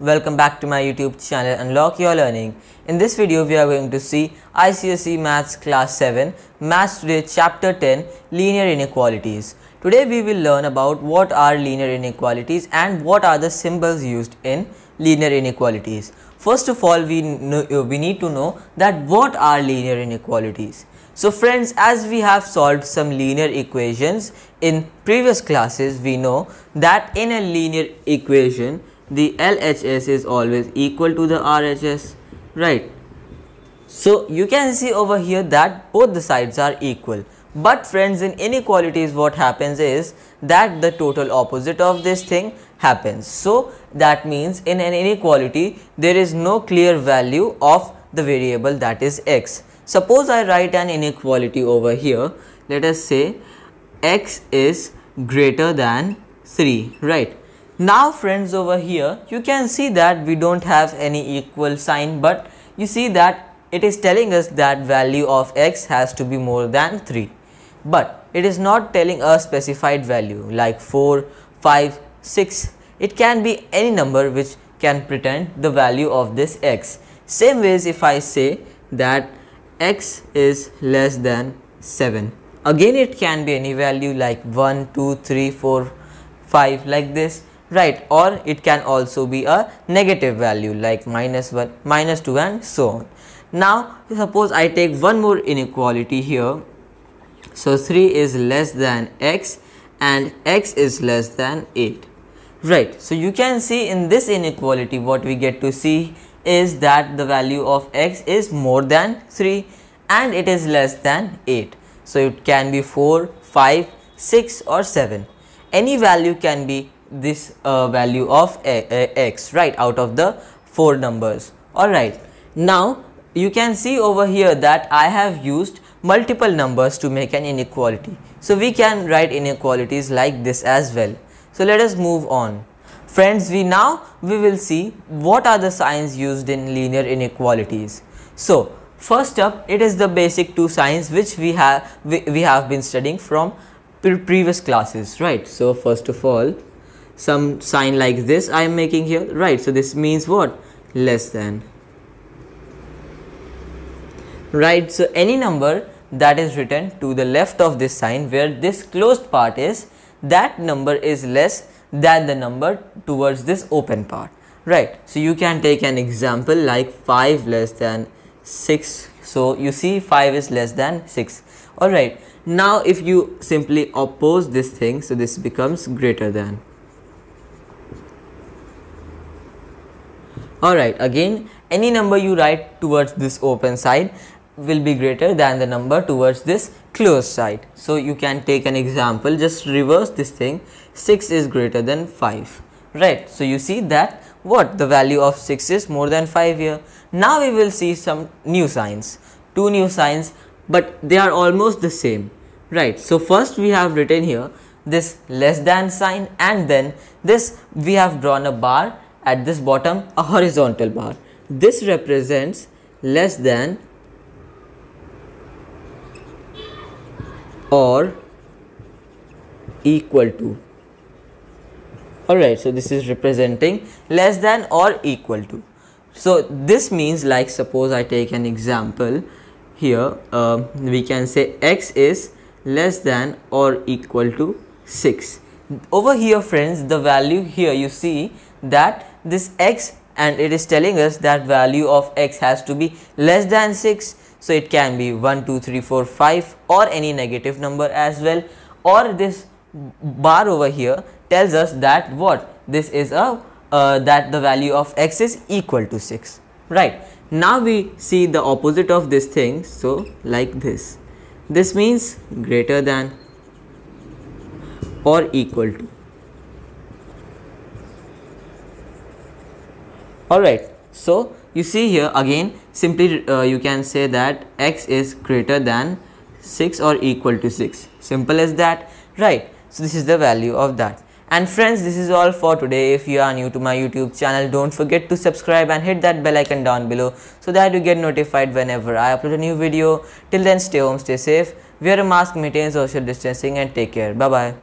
welcome back to my YouTube channel Unlock Your Learning. In this video we are going to see ICSE Maths Class 7 Maths Today Chapter 10 Linear Inequalities. Today we will learn about what are linear inequalities and what are the symbols used in linear inequalities. First of all we, know, uh, we need to know that what are linear inequalities. So friends, as we have solved some linear equations in previous classes, we know that in a linear equation, the LHS is always equal to the RHS, right? So you can see over here that both the sides are equal. But friends, in inequalities, what happens is that the total opposite of this thing happens. So that means in an inequality, there is no clear value of the variable that is x Suppose I write an inequality over here. Let us say x is greater than 3, right? Now friends over here, you can see that we don't have any equal sign, but you see that it is telling us that value of x has to be more than 3. But it is not telling a specified value like 4, 5, 6. It can be any number which can pretend the value of this x. Same ways if I say that x is less than 7 again it can be any value like 1 2 3 4 5 like this right or it can also be a negative value like minus 1 minus 2 and so on now suppose i take one more inequality here so 3 is less than x and x is less than 8 right so you can see in this inequality what we get to see is that the value of x is more than 3 and it is less than 8. So, it can be 4, 5, 6 or 7. Any value can be this uh, value of a, a, x right out of the 4 numbers alright. Now, you can see over here that I have used multiple numbers to make an inequality. So, we can write inequalities like this as well. So, let us move on. Friends, we now we will see what are the signs used in linear inequalities. So, first up it is the basic two signs which we have we, we have been studying from pre previous classes, right. So, first of all some sign like this I am making here, right. So, this means what? Less than, right. So, any number that is written to the left of this sign where this closed part is that number is less than the number towards this open part right so you can take an example like 5 less than 6 so you see 5 is less than 6 all right now if you simply oppose this thing so this becomes greater than all right again any number you write towards this open side will be greater than the number towards this closed side. So you can take an example, just reverse this thing, 6 is greater than 5, right. So you see that what the value of 6 is more than 5 here. Now we will see some new signs, two new signs, but they are almost the same, right. So first we have written here this less than sign and then this we have drawn a bar at this bottom a horizontal bar. This represents less than or equal to. Alright so this is representing less than or equal to. So this means like suppose I take an example here uh, we can say x is less than or equal to 6 over here friends the value here you see that this x and it is telling us that value of x has to be less than 6 so it can be 1, 2, 3, 4, 5 or any negative number as well. Or this bar over here tells us that what? This is a uh, that the value of x is equal to 6 right. Now we see the opposite of this thing. So like this. This means greater than or equal to alright so you see here again simply uh, you can say that x is greater than 6 or equal to 6 simple as that. Right. So this is the value of that. And friends this is all for today. If you are new to my youtube channel don't forget to subscribe and hit that bell icon down below so that you get notified whenever i upload a new video. Till then stay home stay safe wear a mask maintain social distancing and take care. Bye bye